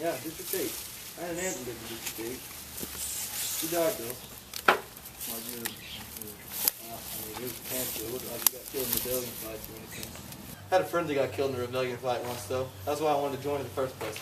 Yeah, District 8. I had an aunt who did in District 8. She died though. My you, Wow, ah, I mean, it was cancer. It looked like he got killed in the rebellion fights or anything. I had a friend that got killed in a rebellion fight once though. That's why I wanted to join in the first place.